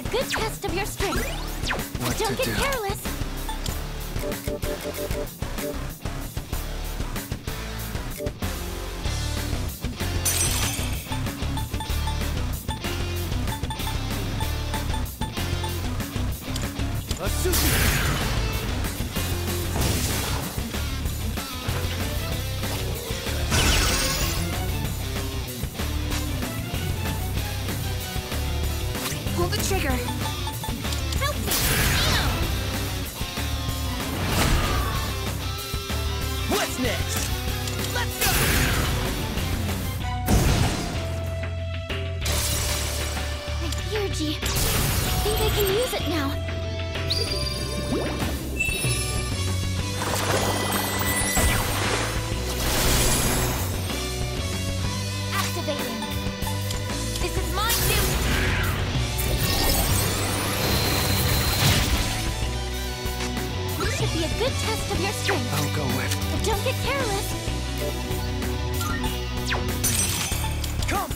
a good test of your strength. What Don't to get do? careless. Pull Should be a good test of your strength. I'll go with. But don't get careless. Come!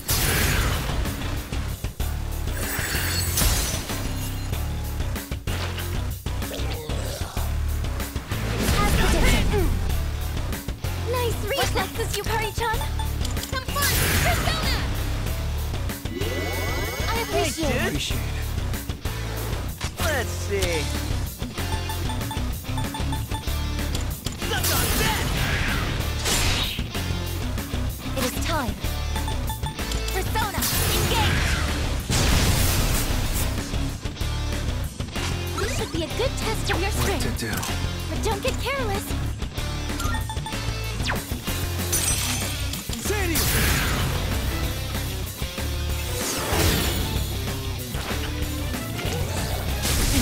Nice reflexes, Yukari-chan. Some fun! Persona! I appreciate it. Appreciate it. Let's see. Do? But don't get careless.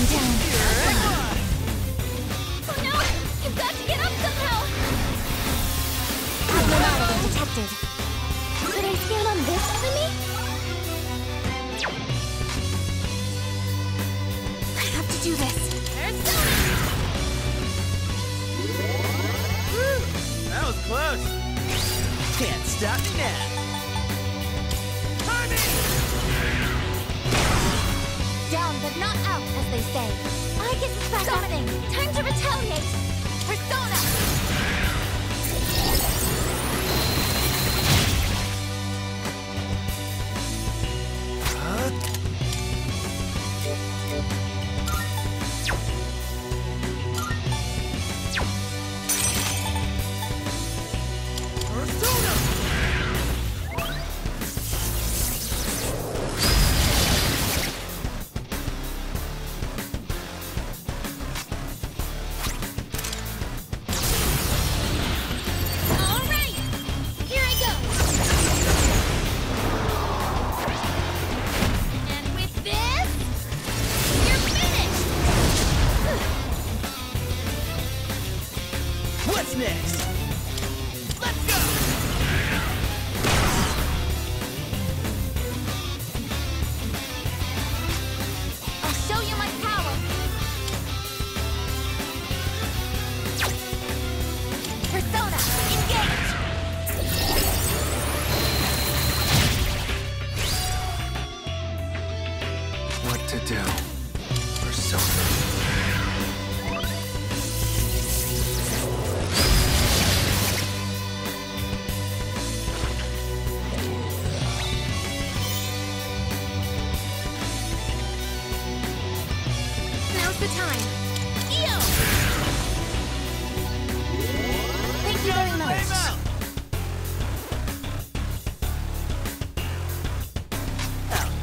Down. Oh no! You've got to get up somehow! Abnormality detected. Should I scan on this enemy? Was close. Can't stop me now. Timing! Down but not out, as they say. I guess it's back Summoning! Time to retaliate! Persona!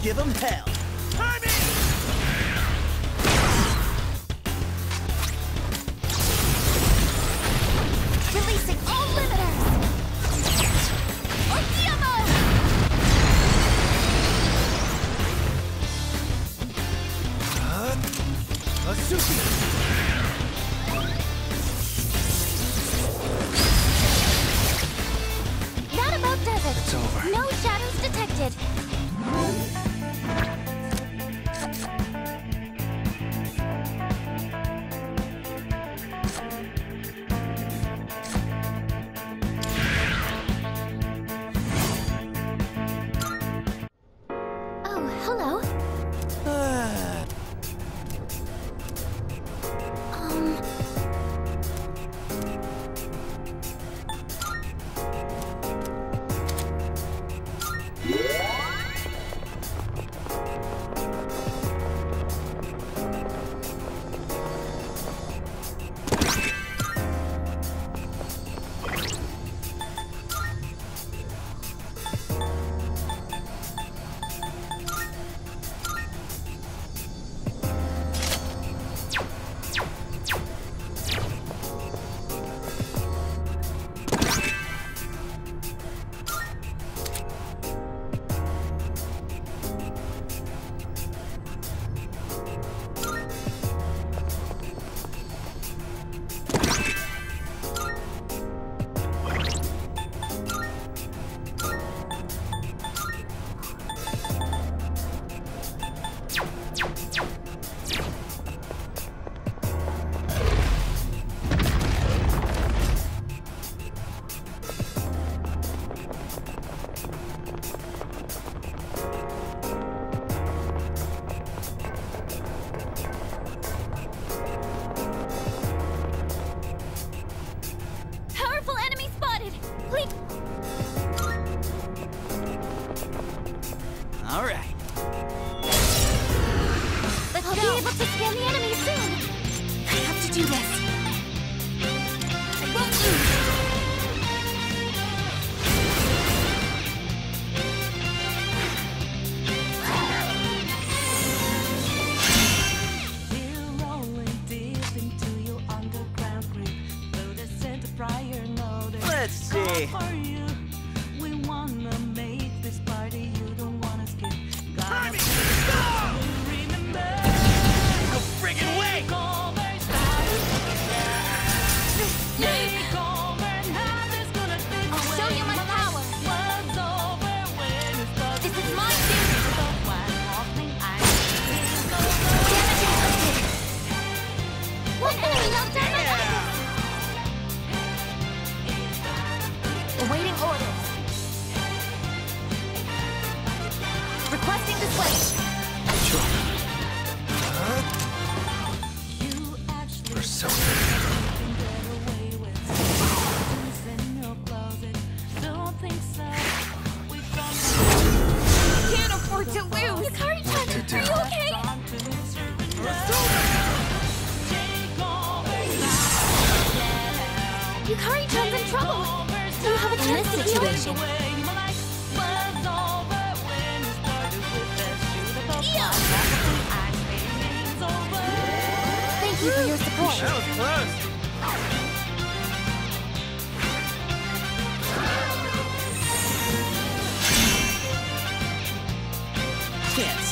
Give 'em hell.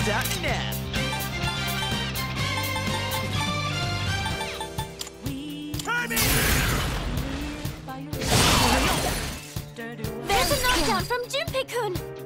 Sports.net. There's a knockdown from Junpei-kun!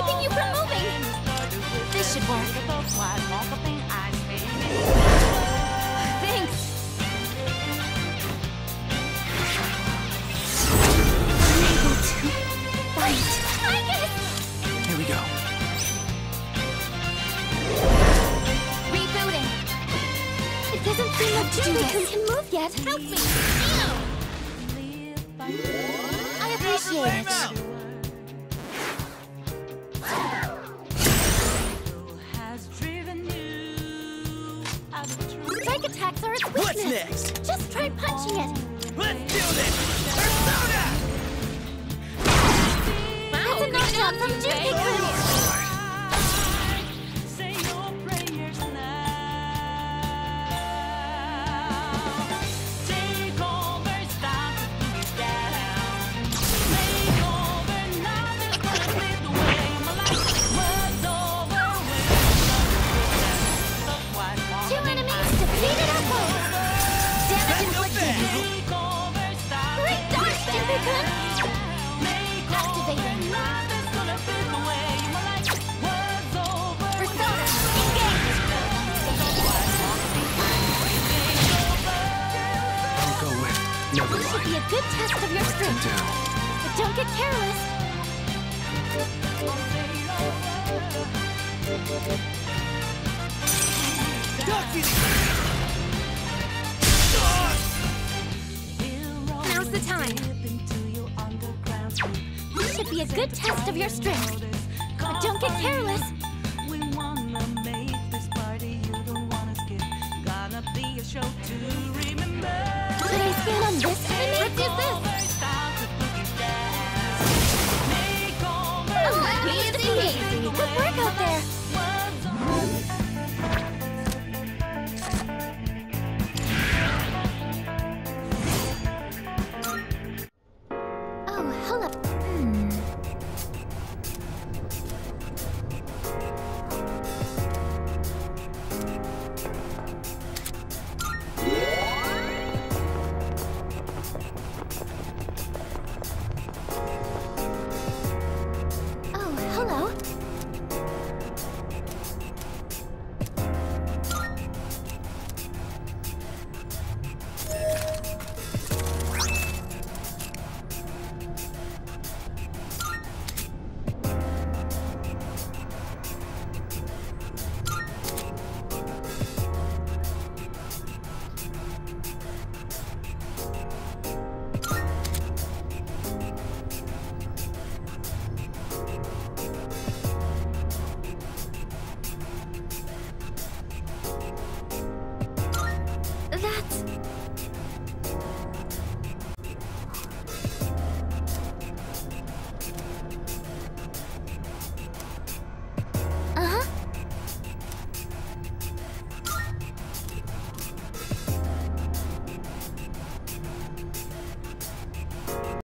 keeping you from moving. This should work. Here we go. Rebooting. It doesn't seem like Julie can move yet. Help me. Ew. next? Just try punching it. Let's do this! Persona! Wow, That's a knockdown from Junpei-kun! test of your strength. But don't get careless. Now's the time. This should be a good test of your strength. But don't get careless.